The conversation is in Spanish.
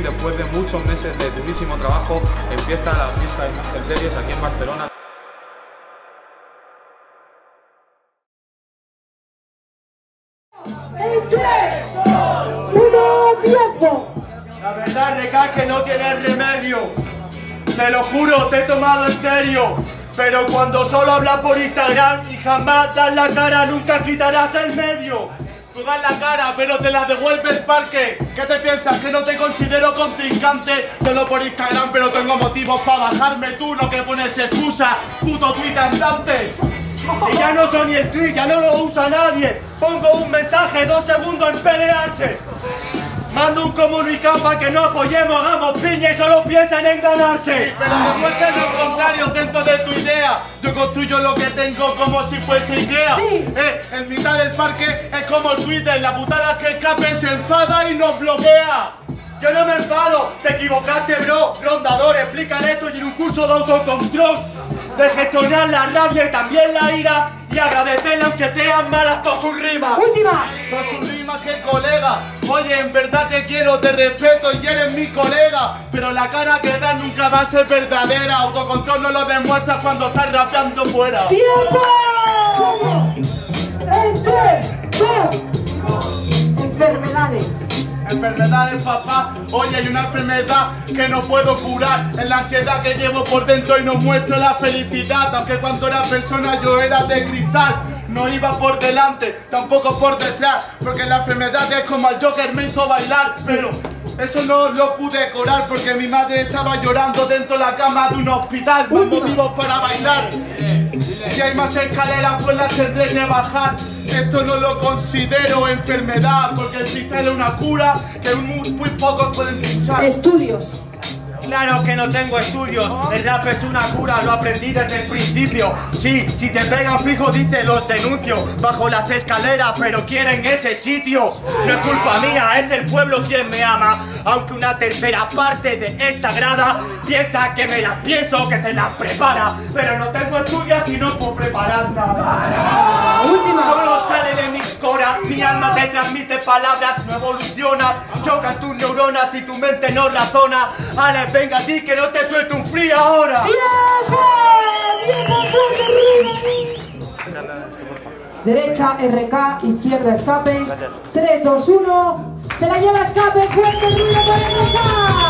después de muchos meses de durísimo trabajo, empieza la fiesta de Master Series aquí en Barcelona. ¡En 3, 1, tiempo! La verdad, Reca, que no tienes remedio. Te lo juro, te he tomado en serio. Pero cuando solo hablas por Instagram y jamás das la cara, nunca quitarás el medio. Tú das la cara, pero te la devuelve el parque. ¿Qué te piensas? Que no te considero contrincante. Te lo por Instagram, pero tengo motivos para bajarme tú, no que pones excusa. Puto tweet andante. Si ya no son ni el tweet, ya no lo usa nadie. Pongo un mensaje, dos segundos en pelearse. Mando un comunicado para que no apoyemos, hagamos piña y solo piensan en ganarse. pero demuestren lo contrario Yo construyo lo que tengo como si fuese idea. Sí. Eh, en mitad del parque es como el Twitter, la putada que escape se enfada y nos bloquea. Yo no me enfado, te equivocaste, bro. Rondador, explican esto y en un curso de autocontrol. De gestionar la rabia y también la ira. Y agradecerle aunque sean malas todas sus rimas. Última. Todas sus rimas que colega. Oye, en verdad te quiero, te respeto y eres mi colega. Pero la cara que das nunca va a ser verdadera. Autocontrol no lo demuestras cuando estás rapeando fuera. ¡Tiempo! ¡En 3, 2, enfermedades! Enfermedades, papá. Oye, hay una enfermedad que no puedo curar. Es la ansiedad que llevo por dentro y no muestro la felicidad. Aunque cuando era persona yo era de cristal. No iba por delante, tampoco por detrás. Porque la enfermedad es como el Joker me hizo bailar. Pero eso no lo pude curar porque mi madre estaba llorando dentro de la cama de un hospital. Más motivos para bailar. Si hay más escaleras, pues las tendré que bajar. Esto no lo considero enfermedad, porque el freestyle es una cura que muy, muy pocos pueden pinchar. Estudios. Claro que no tengo estudios, el rap es una cura, lo aprendí desde el principio. Sí, si te pegan fijo, dice los denuncio. Bajo las escaleras, pero quieren ese sitio. No es culpa mía, es el pueblo quien me ama. Aunque una tercera parte de esta grada piensa que me las pienso, que se las prepara. Pero no tengo estudios y no puedo preparar nada. Transmite palabras, no evolucionas, chocan tus neuronas y tu mente no razona. Ale, venga a ti que no te suelto un frío ahora. Derecha, RK, izquierda, escape. 3, 2, 1. Se la lleva escape, fuerte, Ruiz.